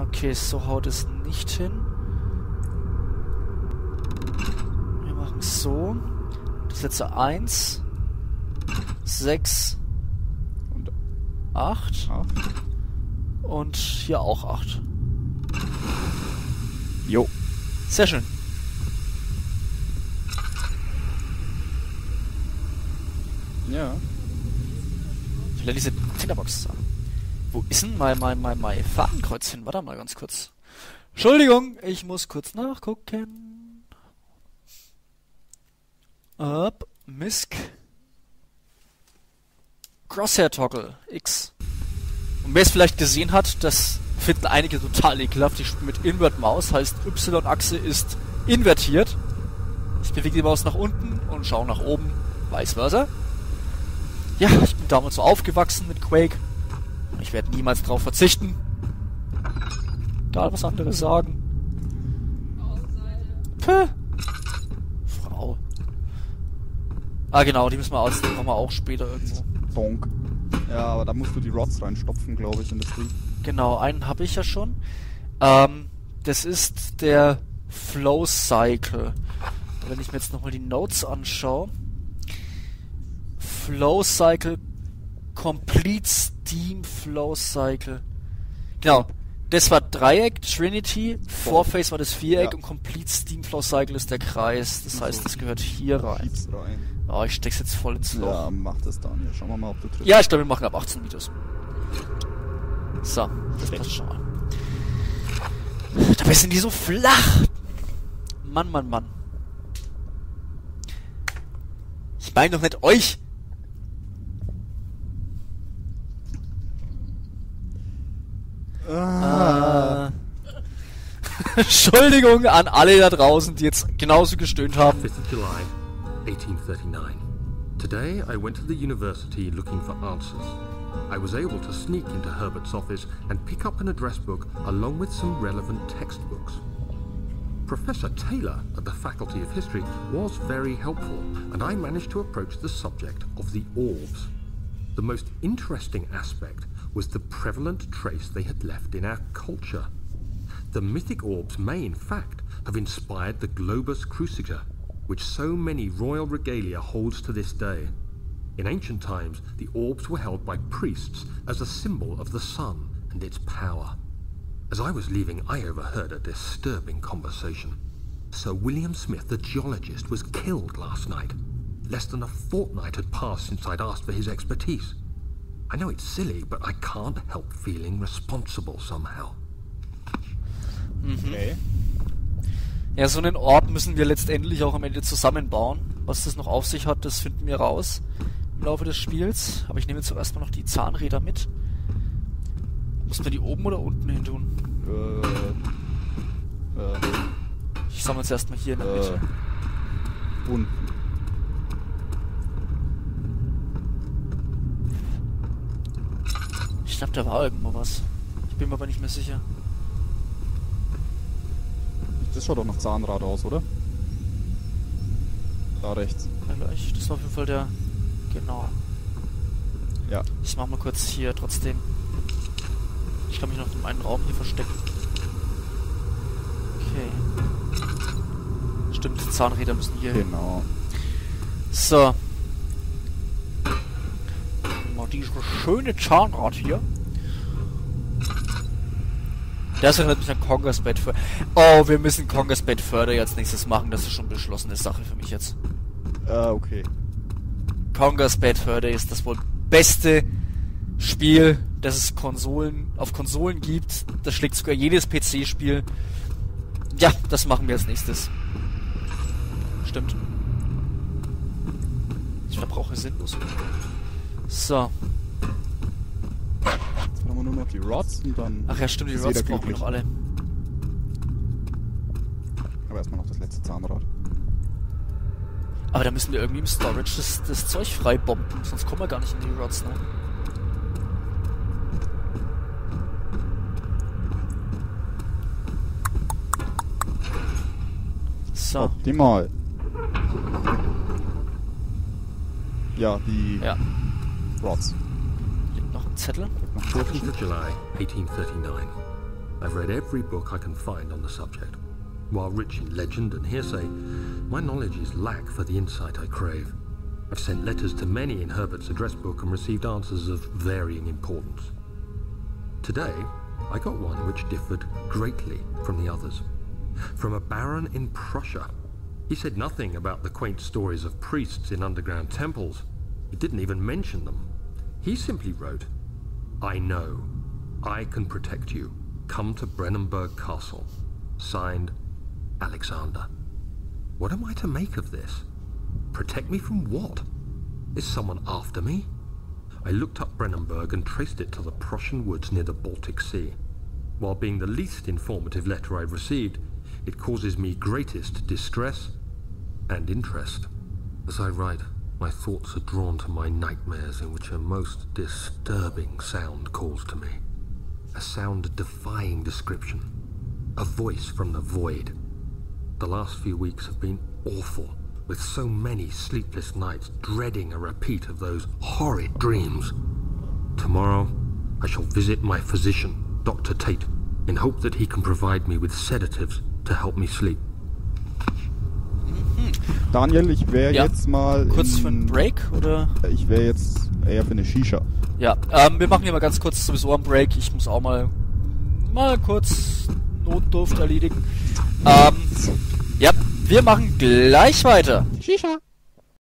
Okay, so haut es nicht hin. Wir machen es so. Das letzte 1, 6 Und 8 acht. und hier auch 8. Jo. Sehr schön. Ja. Ja diese Tinderbox. Wo ist denn mein, mein, mein, mein Fadenkreuz hin? Warte mal ganz kurz. Entschuldigung, ich muss kurz nachgucken. Up, Misk. Crosshair Toggle, X. Und wer es vielleicht gesehen hat, das finden einige total ekelhaft. Ich spiele mit Invert Maus, heißt Y-Achse ist invertiert. Ich bewege die Maus nach unten und schaue nach oben, vice versa. Ja, ich bin damals so aufgewachsen mit Quake. Und ich werde niemals darauf verzichten. Egal, was andere sagen. Puh. Frau. Ah, genau, die müssen wir aus. Die brauchen wir auch später irgendwo. Bonk. Ja, aber da musst du die Rods reinstopfen, glaube ich, in das Ding. Genau, einen habe ich ja schon. Ähm, das ist der Flow Cycle. Wenn ich mir jetzt nochmal die Notes anschaue. Flow Cycle Complete Steam Flow Cycle. Genau. Das war Dreieck, Trinity, Four-Face war das Viereck Ja. und Complete Steam Flow Cycle ist der Kreis. Das heißt, das gehört hier rein. Rein. Oh, ich steck's jetzt voll ins Loch. Ja, mach das dann. Ja, schauen wir mal, ob du triffst. Ja, ich glaube, wir machen ab 18 Videos. So, das passt schon mal. Dabei sind die so flach. Mann, Mann, Mann. Ich meine doch nicht euch. Entschuldigung an alle da draußen, die jetzt genauso gestöhnt haben. 5th of July, 1839. Today I went to the university looking for answers. I was able to sneak into Herbert's office and pick up an address book along with some relevant textbooks. Professor Taylor at the Faculty of History was very helpful, and I managed to approach the subject of the orbs. The most interesting aspect was the prevalent trace they had left in our culture. The mythic orbs may, in fact, have inspired the Globus Cruciger, which so many royal regalia holds to this day. In ancient times, the orbs were held by priests as a symbol of the sun and its power. As I was leaving, I overheard a disturbing conversation. Sir William Smith, the geologist, was killed last night. Less than a fortnight had passed since I'd asked for his expertise. I know it's silly, but I can't help feeling responsible somehow. Okay. Ja, so einen Ort müssen wir letztendlich auch am Ende zusammenbauen. Was das noch auf sich hat, das finden wir raus im Laufe des Spiels. Aber ich nehme jetzt erstmal noch die Zahnräder mit. Muss man die oben oder unten hin tun? Äh, äh, Ich sammle jetzt erstmal hier in der Mitte. äh, unten. Ich glaube, da war irgendwo was. Ich bin mir aber nicht mehr sicher. Das schaut doch nach Zahnrad aus, oder? Da rechts. Vielleicht. Das war auf jeden Fall der. Genau. Ja. Ich mach mal kurz hier trotzdem. Ich kann mich noch in einen Raum hier verstecken. Okay. Stimmt, die Zahnräder müssen hier hin. Genau. So. Mal dieses schöne Zahnrad hier. Das erinnert mich an Congas Bad Further. Oh, wir müssen Congas Bad Further jetzt nächstes machen. Das ist schon beschlossene Sache für mich jetzt. Äh, okay. Congas Bad Further ist das wohl beste Spiel, das es Konsolen, auf Konsolen gibt. Das schlägt sogar jedes PC-Spiel. Ja, das machen wir als nächstes. Stimmt. Ich verbrauche sinnlos. So. Wir nur noch die Rods und dann. Ach ja, stimmt, die Rods brauchen wir noch alle. Aber erstmal noch das letzte Zahnrad. Aber da müssen wir irgendwie im Storage das, das Zeug frei bomben, sonst kommen wir gar nicht in die Rods, ne? So, Optimal. Ja, die ja. Rods. Liegt noch ein Zettel. Noch 14th of July, 1839. I've read every book I can find on the subject. While rich in legend and hearsay, my knowledge is lack for the insight I crave. I've sent letters to many in Herbert's address book and received answers of varying importance. Today, I got one which differed greatly from the others. From a baron in Prussia. He said nothing about the quaint stories of priests in underground temples. He didn't even mention them. He simply wrote, I know. I can protect you. Come to Brennenburg Castle. Signed, Alexander. What am I to make of this? Protect me from what? Is someone after me? I looked up Brennenburg and traced it to the Prussian woods near the Baltic Sea. While being the least informative letter I've received, it causes me greatest distress and interest. As I write, my thoughts are drawn to my nightmares in which a most disturbing sound calls to me. A sound defying description. A voice from the void. The last few weeks have been awful, with so many sleepless nights dreading a repeat of those horrid dreams. Tomorrow, I shall visit my physician, Dr. Tate, in hope that he can provide me with sedatives to help me sleep. Daniel, ich wäre Ja. jetzt mal. Kurz in, für einen Break, oder? Ich wäre jetzt eher für eine Shisha. Ja, ähm, wir machen hier mal ganz kurz sowieso einen Break. Ich muss auch mal mal kurz Notdurft erledigen. Ähm, ja, wir machen gleich weiter. Shisha.